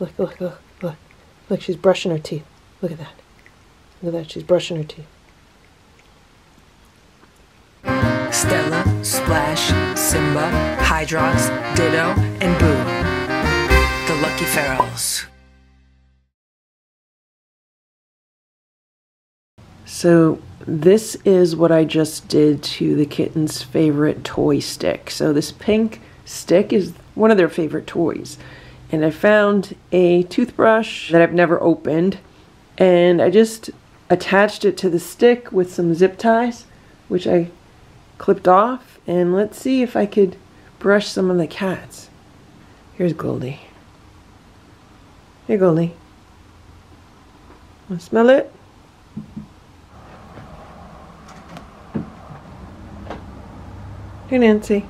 look, look, look, look. Look, she's brushing her teeth. Look at that. Look at that, she's brushing her teeth. Stella, Splash, Simba, Hydrox, Ditto, and Boo. The Lucky Ferals. So this is what I just did to the kitten's favorite toy stick. So this pink stick is one of their favorite toys. And I found a toothbrush that I've never opened. And I just attached it to the stick with some zip ties, which I clipped off. And let's see if I could brush some of the cats. Here's Goldie. Hey Goldie. Want to smell it? Here, Nancy.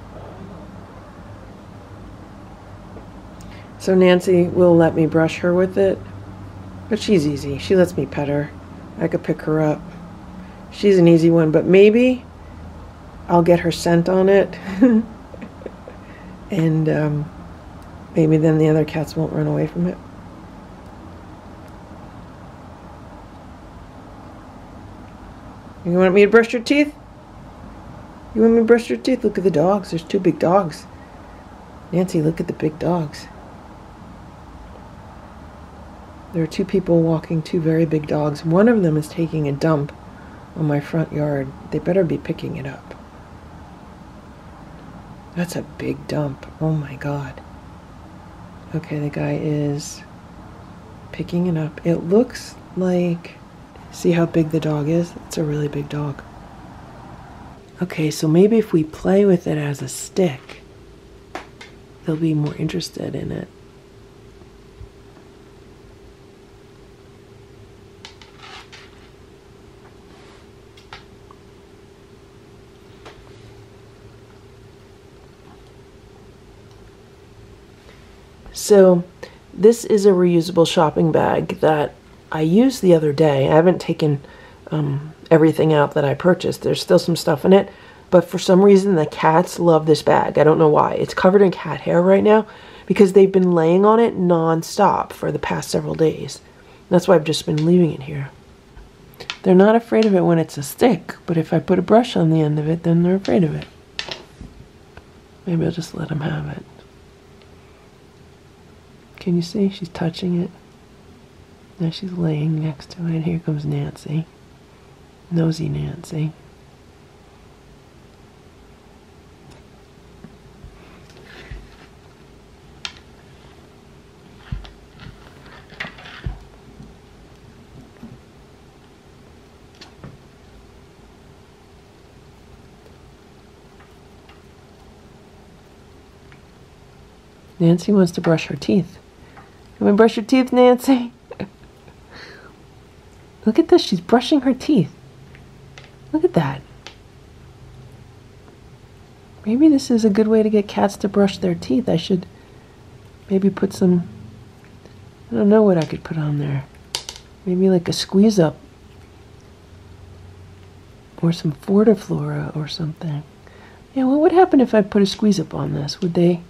So Nancy will let me brush her with it, but she's easy. She lets me pet her. I could pick her up. She's an easy one, but maybe I'll get her scent on it. and um, maybe then the other cats won't run away from it. You want me to brush your teeth? You want me to brush your teeth? Look at the dogs. There's two big dogs. Nancy, look at the big dogs. There are two people walking two very big dogs. One of them is taking a dump on my front yard. They better be picking it up. That's a big dump. Oh my god. Okay, the guy is picking it up. It looks like. See how big the dog is? It's a really big dog. Okay, so maybe if we play with it as a stick, they'll be more interested in it. So, this is a reusable shopping bag that I used the other day. I haven't taken um, everything out that I purchased. There's still some stuff in it, but for some reason the cats love this bag. I don't know why. It's covered in cat hair right now because they've been laying on it non-stop for the past several days. That's why I've just been leaving it here. They're not afraid of it when it's a stick, but if I put a brush on the end of it, then they're afraid of it. Maybe I'll just let them have it. Can you see? She's touching it. Now she's laying next to it. Here comes Nancy. Nosy Nancy. Nancy wants to brush her teeth. Can we brush your teeth, Nancy? Look at this. She's brushing her teeth. Look at that. Maybe this is a good way to get cats to brush their teeth. I should maybe put some, I don't know what I could put on there. Maybe like a squeeze up or some Fortiflora or something. Yeah, what would happen if I put a squeeze up on this? Would they,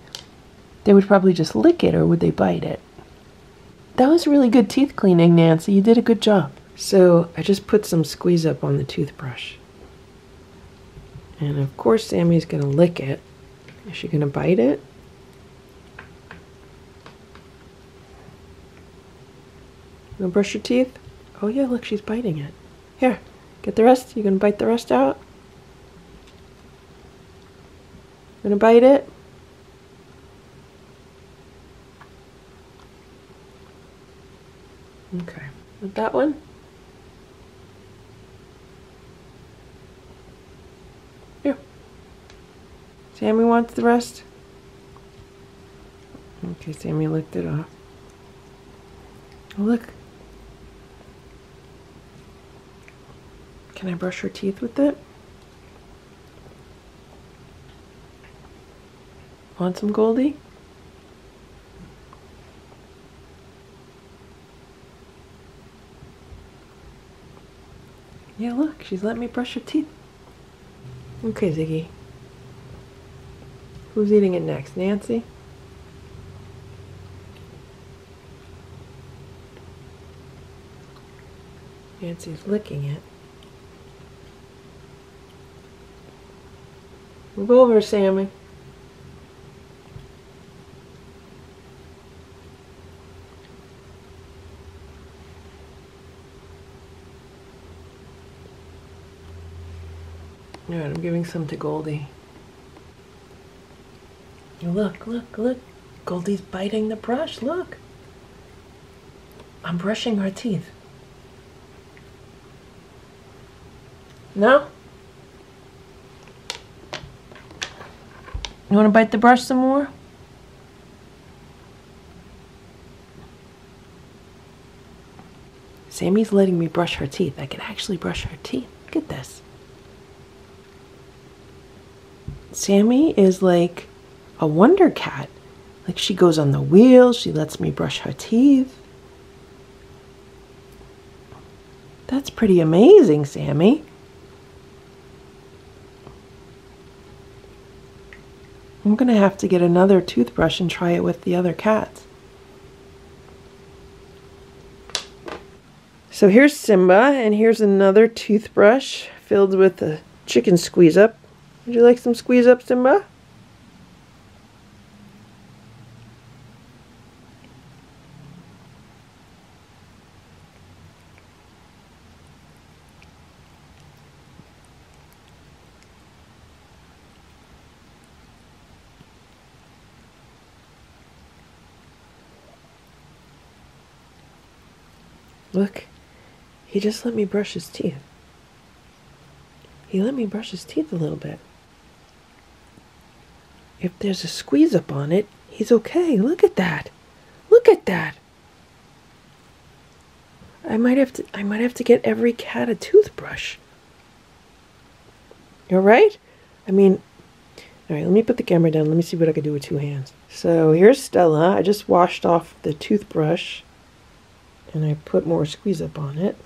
they would probably just lick it or would they bite it? That was really good teeth cleaning, Nancy. You did a good job. So I just put some squeeze up on the toothbrush. And of course Sammy's going to lick it. Is she going to bite it? You to brush your teeth? Oh yeah, look, she's biting it. Here, get the rest. You going to bite the rest out? Gonna bite it? Okay. With that one? Here. Sammy wants the rest? Okay, Sammy licked it off. Oh, look. Can I brush her teeth with it? Want some Goldie? Yeah, look, she's letting me brush her teeth. Okay, Ziggy. Who's eating it next? Nancy? Nancy's licking it. Move over, Sammy. Alright, I'm giving some to Goldie. Look, look, look. Goldie's biting the brush, look. I'm brushing her teeth. No? You want to bite the brush some more? Sammy's letting me brush her teeth. I can actually brush her teeth. Look at this. Sammy is like a wonder cat. Like she goes on the wheel, she lets me brush her teeth. That's pretty amazing, Sammy. I'm going to have to get another toothbrush and try it with the other cats. So here's Simba, and here's another toothbrush filled with a chicken squeeze up. Would you like some squeeze up, Simba? Look, he just let me brush his teeth. He let me brush his teeth a little bit. If there's a squeeze up on it, he's okay. Look at that. Look at that. I might have to I might have to get every cat a toothbrush. You're right? I mean, all right, let me put the camera down. Let me see what I can do with two hands. So here's Stella. I just washed off the toothbrush and I put more squeeze up on it.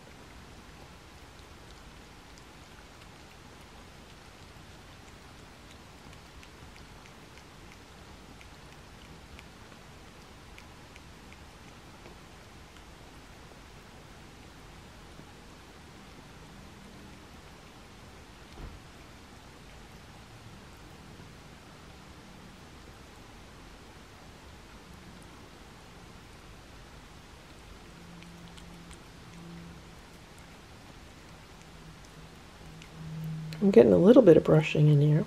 Getting a little bit of brushing in here.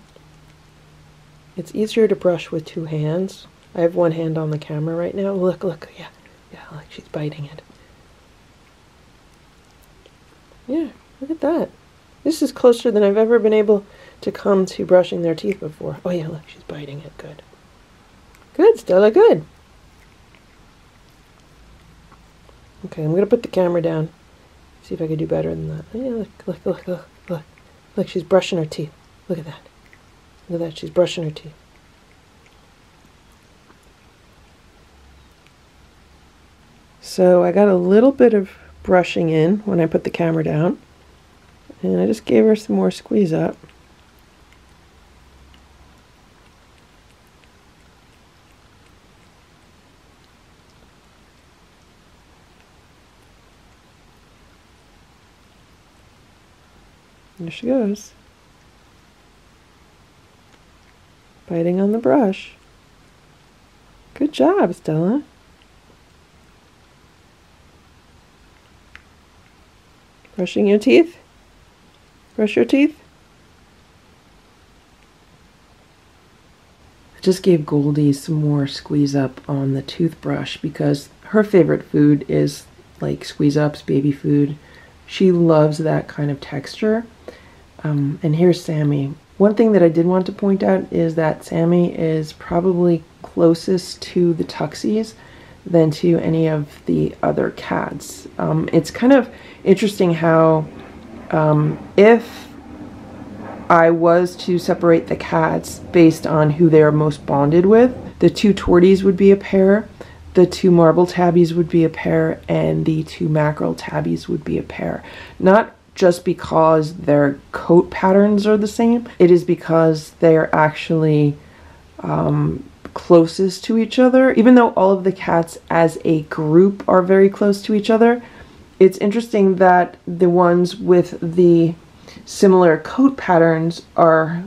It's easier to brush with two hands. I have one hand on the camera right now. Look, look, yeah, yeah, like she's biting it. Yeah, look at that. This is closer than I've ever been able to come to brushing their teeth before. Oh yeah, look, she's biting it. Good. Good, Stella, good. Okay, I'm going to put the camera down. See if I can do better than that. Oh, yeah, look, look, look, look, look. She's brushing her teeth. Look at that. Look at that. She's brushing her teeth. So I got a little bit of brushing in when I put the camera down. And I just gave her some more squeeze up. There she goes. Biting on the brush. Good job, Stella. Brushing your teeth? Brush your teeth? I just gave Goldie some more squeeze up on the toothbrush because her favorite food is like squeeze ups, baby food. She loves that kind of texture. Um, and here's Sammy. One thing that I did want to point out is that Sammy is probably closest to the Tuxies than to any of the other cats. Um, it's kind of interesting how um, if I was to separate the cats based on who they are most bonded with, the two Torties would be a pair, the two marble tabbies would be a pair, and the two mackerel tabbies would be a pair. Not just because their coat patterns are the same. It is because they're actually um, closest to each other. Even though all of the cats as a group are very close to each other, it's interesting that the ones with the similar coat patterns are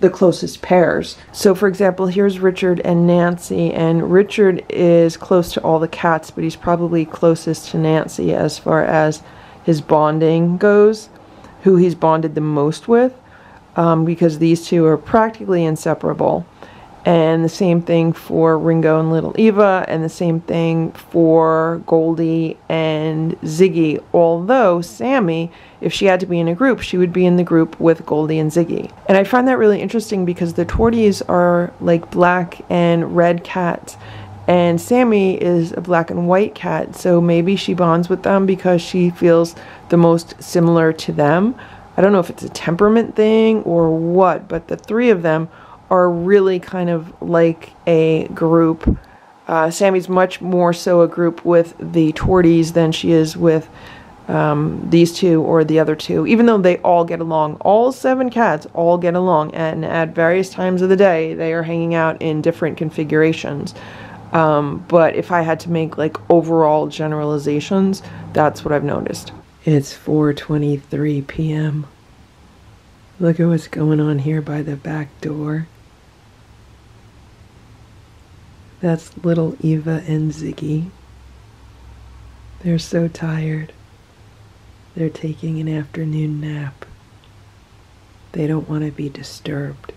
the closest pairs. So, for example, here's Richard and Nancy, and Richard is close to all the cats, but he's probably closest to Nancy as far as his bonding goes, who he's bonded the most with, um, because these two are practically inseparable. And the same thing for Ringo and Little Eva, and the same thing for Goldie and Ziggy. Although Sammy, if she had to be in a group, she would be in the group with Goldie and Ziggy. And I find that really interesting because the Torties are like black and red cats, and Sammy is a black and white cat, so maybe she bonds with them because she feels the most similar to them. I don't know if it's a temperament thing or what, but the three of them are really kind of like a group. Uh, Sammy's much more so a group with the Torties than she is with um, these two or the other two, even though they all get along. All seven cats all get along, and at various times of the day, they are hanging out in different configurations. Um, but if I had to make like overall generalizations, that's what I've noticed. It's 4:23 p.m. Look at what's going on here by the back door. That's little Eva and Ziggy. They're so tired. They're taking an afternoon nap. They don't want to be disturbed.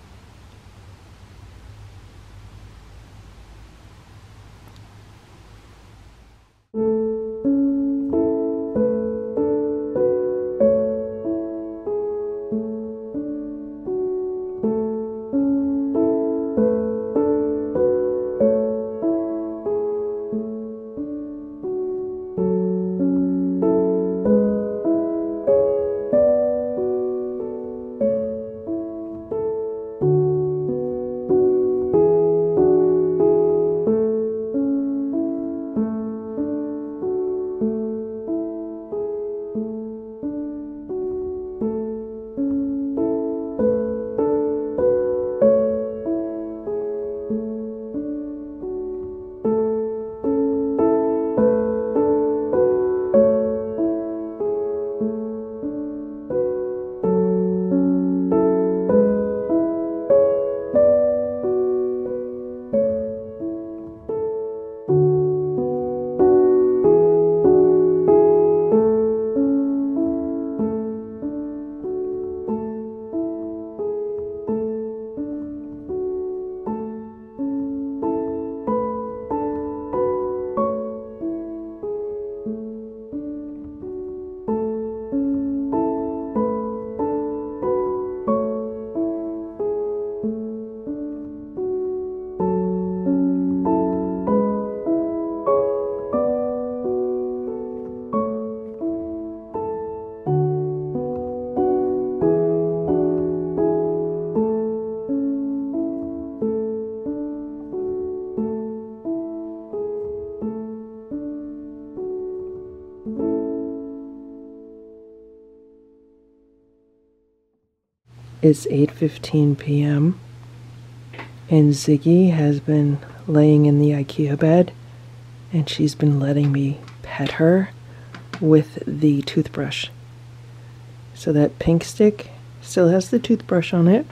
It's 8:15 p.m. and Ziggy has been laying in the IKEA bed and she's been letting me pet her with the toothbrush. So that pink stick still has the toothbrush on it.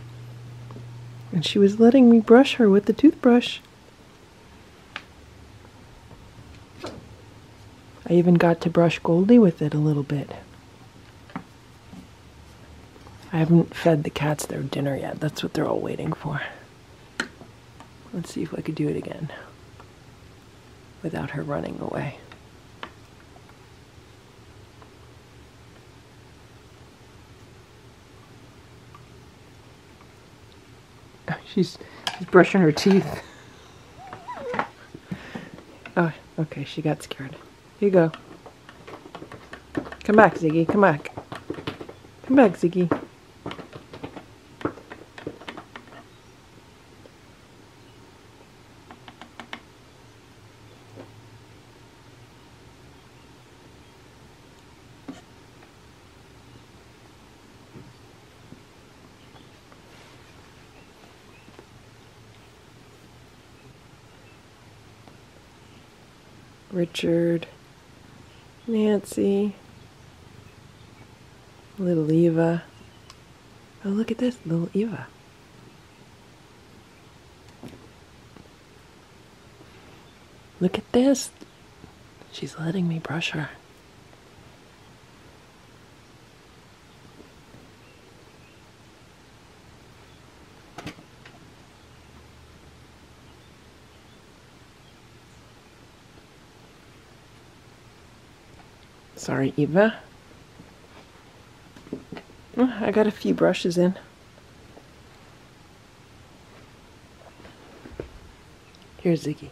And she was letting me brush her with the toothbrush. I even got to brush Goldie with it a little bit. I haven't fed the cats their dinner yet. That's what they're all waiting for. Let's see if I could do it again without her running away. She's, she's brushing her teeth. Oh, okay, she got scared. Here you go. Come back, Ziggy. Come back. Come back, Ziggy. Richard Nancy. Little Eva. Oh, look at this, little Eva. Look at this. She's letting me brush her. Sorry, Eva. I got a few brushes in. Here's Ziggy.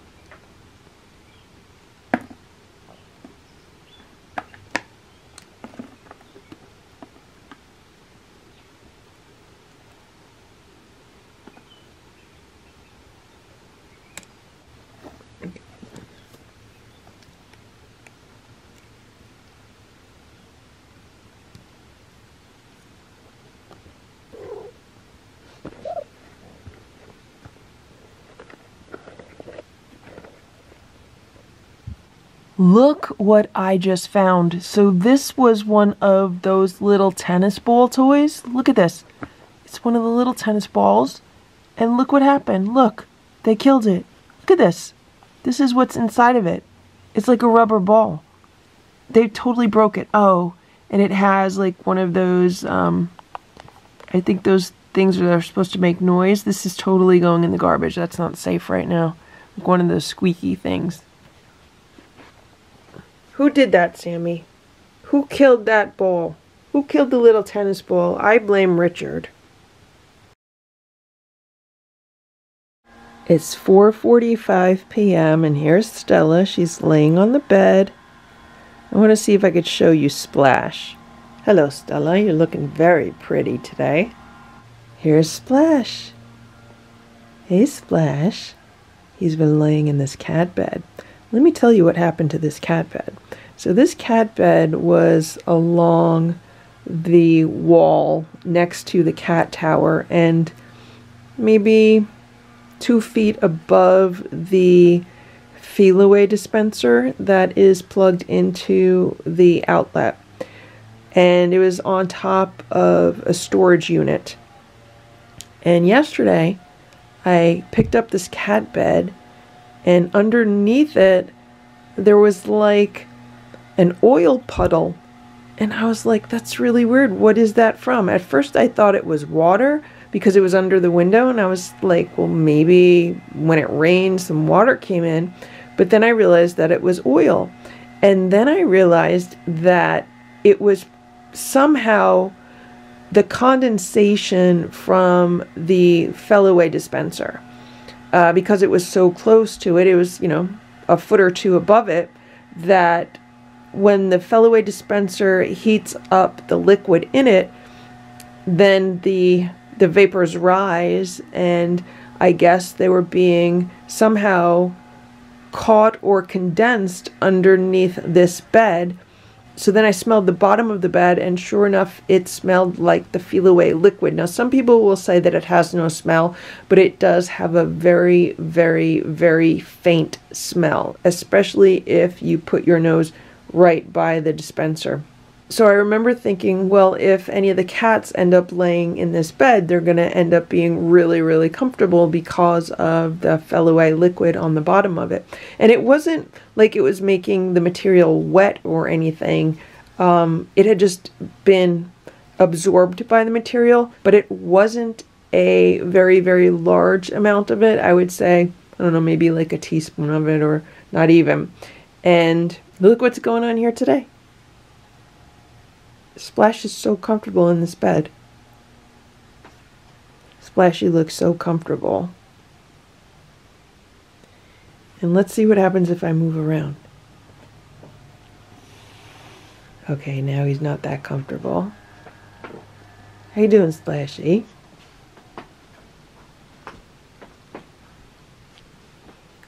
Look what I just found. So this was one of those little tennis ball toys. Look at this. It's one of the little tennis balls. And look what happened. Look, they killed it. Look at this. This is what's inside of it. It's like a rubber ball. They totally broke it. Oh, and it has like one of those, um, I think those things that are supposed to make noise. This is totally going in the garbage. That's not safe right now. Like one of those squeaky things. Who did that, Sammy? Who killed that ball? Who killed the little tennis ball? I blame Richard. It's 4:45 p.m. and here's Stella. She's laying on the bed. I want to see if I could show you Splash. Hello, Stella. You're looking very pretty today. Here's Splash. Hey, Splash. He's been laying in this cat bed. Let me tell you what happened to this cat bed. So this cat bed was along the wall next to the cat tower and maybe two feet above the Feliway dispenser that is plugged into the outlet. And it was on top of a storage unit. And yesterday, I picked up this cat bed and underneath it there was like an oil puddle. And I was like that's really weird. What is that from? At first I thought it was water because it was under the window and I was like well maybe when it rained some water came in. But then I realized that it was oil. And then I realized that it was somehow the condensation from the Feliway dispenser uh, because it was so close to it, it was, you know, a foot or two above it, that when the Feliway dispenser heats up the liquid in it, then the the vapors rise and I guess they were being somehow caught or condensed underneath this bed so then I smelled the bottom of the bed, and sure enough, it smelled like the Feliway liquid. Now, some people will say that it has no smell, but it does have a very, very, very faint smell, especially if you put your nose right by the dispenser. So I remember thinking, well, if any of the cats end up laying in this bed, they're going to end up being really, really comfortable because of the Feliway liquid on the bottom of it. And it wasn't like it was making the material wet or anything. Um, it had just been absorbed by the material, but it wasn't a very, very large amount of it. I would say, I don't know, maybe like a teaspoon of it or not even. And look what's going on here today. Splash is so comfortable in this bed. Splashy looks so comfortable. And let's see what happens if I move around. Okay, now he's not that comfortable. How you doing, Splashy?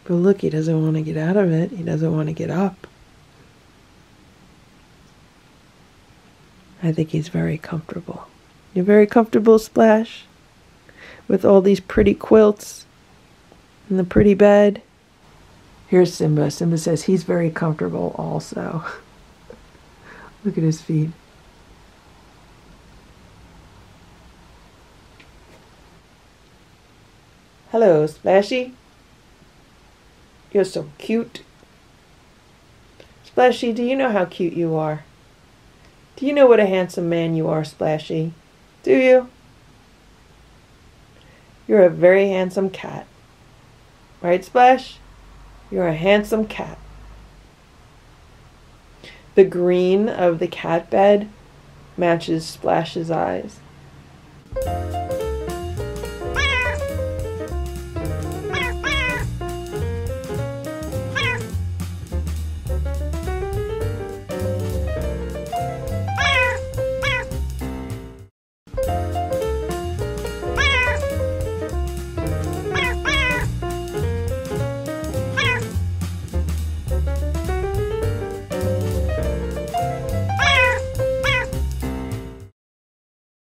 But look, he doesn't want to get out of it. He doesn't want to get up. I think he's very comfortable. You're very comfortable, Splash? With all these pretty quilts and the pretty bed. Here's Simba. Simba says he's very comfortable also. Look at his feet. Hello, Splashy. You're so cute. Splashy, do you know how cute you are? Do you know what a handsome man you are, Splashy? Do you? You're a very handsome cat. Right, Splash? You're a handsome cat. The green of the cat bed matches Splash's eyes.